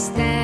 stand.